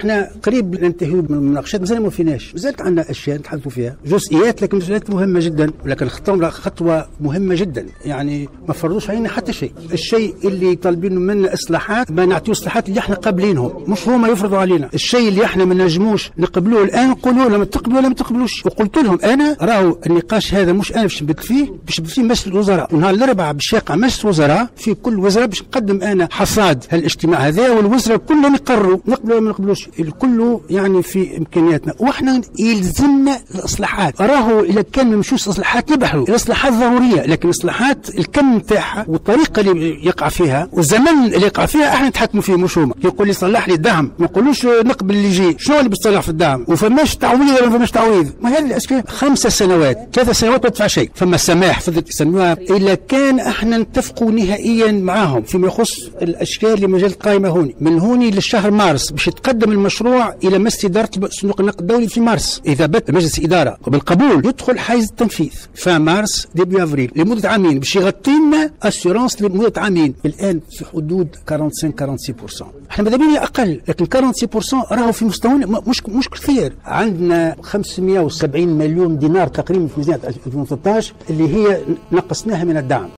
إحنا قريب ننتهي من المناقشات مازال ما فيناش. مازالت عندنا أشياء نتحدثوا فيها. جزئيات لكن جزئيات مهمة جدا ولكن خطوة خطوة مهمة جدا. يعني ما فرضوش علينا حتى شيء. الشيء اللي طالبين منا إصلاحات ما نعطيو إصلاحات اللي إحنا قابلينهم. مش هما يفرضوا علينا. الشيء اللي إحنا ما نجموش نقبلوه الآن نقولوا لما تقبلوا ولا ما تقبلوش. وقلت لهم أنا راهو النقاش هذا مش أنا باش نبت فيه باش نبت فيه مجلس الوزراء. ونهار الاربعاء باش يقع مجلس الوزراء في كل وزراء باش نقدم أنا حصاد هالإجتماع هذا والوزراء كلهم يقرروا نقبلوا ولا ما نقبلوش؟ الكل يعني في إمكانياتنا. وإحنا يلزمنا الإصلاحات. راهو إذا كان ما إصلاحات نبحثوا الإصلاحات ضرورية لكن الاصلاحات الكم نتاعها والطريقة اللي يقع فيها والزمن اللي يقع فيها إحنا نتحكموا فيه مش هما. يقول لي صلح لي الدعم. ما نقولوش نقبل اللي يجي. شنو اللي بتصلح في الدعم؟ وفماش تعويض ولا فماش تعويض؟ ما هذه الأشكال. خمس سنوات. ثلاث سنوات ما تدفع شيء. فما سماح فضلت يسموها. الا كان إحنا نتفقوا نهائيا معاهم فيما يخص الأشكال اللي ما زالت قائمه هوني. من هوني للشهر مارس باش يتقدم المشروع إلى مجلس اداره صندوق النقد الدولي في مارس. إذا بات مجلس إدارة وبالقبول يدخل حيز التنفيذ. فمارس ديبي أفريل لمدة عامين باش يغطي لنا اسيورونس لمدة عامين. الآن في حدود 45 46% إحنا ماذا بينا أقل؟ لكن 46% راهو في مستوى مش مش كثير. عندنا 570 مليون دينار تقريبا في ميزانية 2013 اللي هي نقصناها من الدعم.